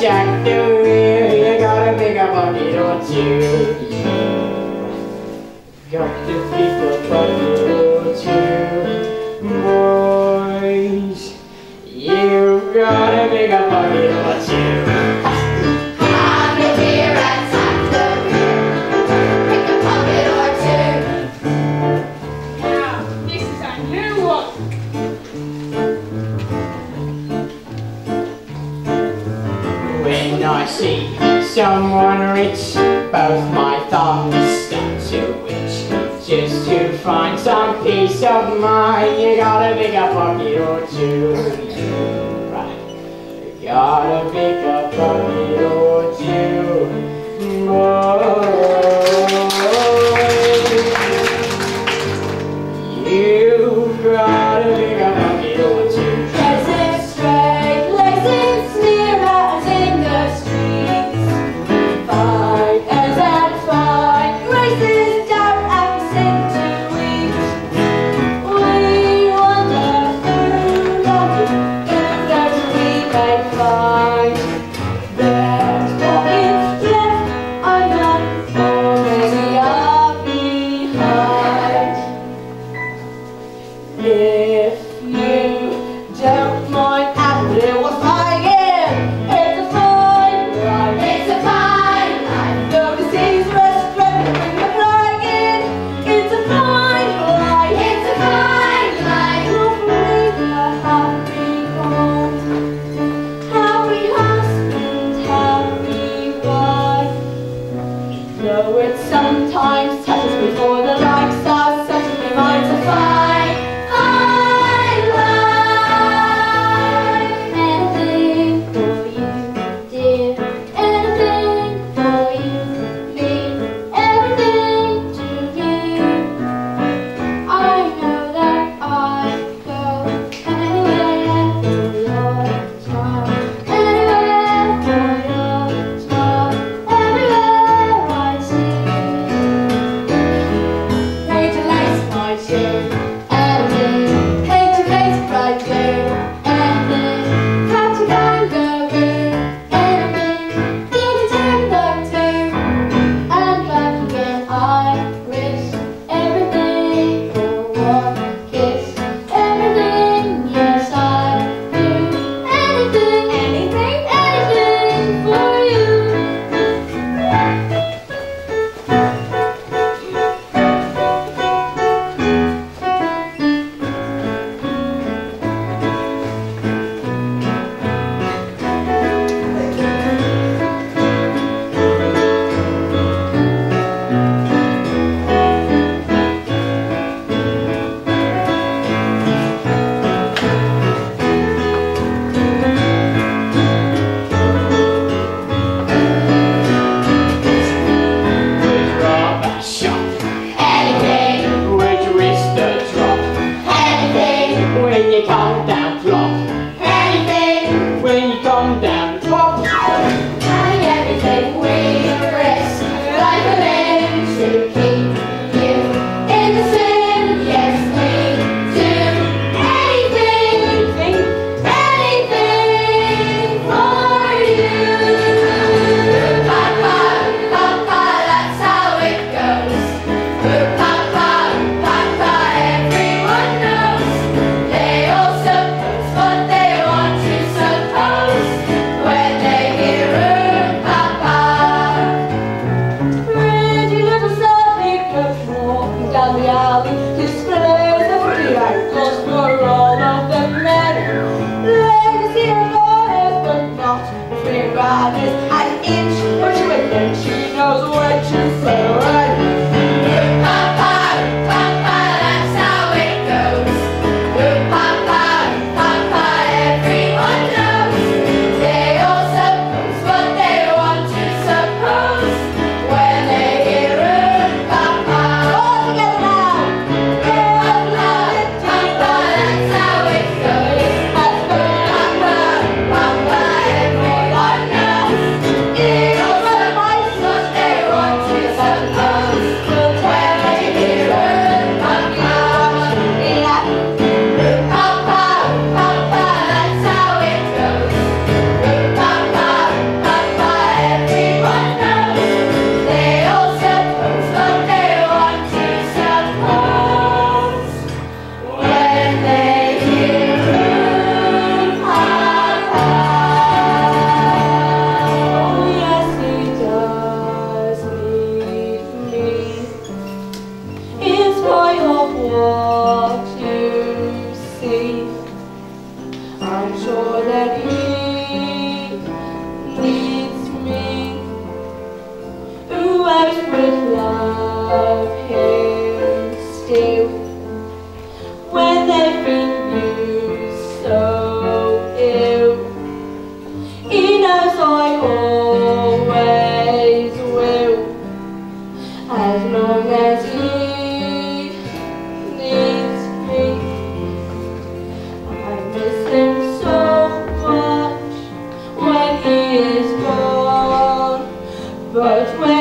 check the rear. You gotta make a money, don't you? Got the people fucking. peace of mind, you gotta pick a puppy or two. You, right. you gotta pick a puppy or two. More. última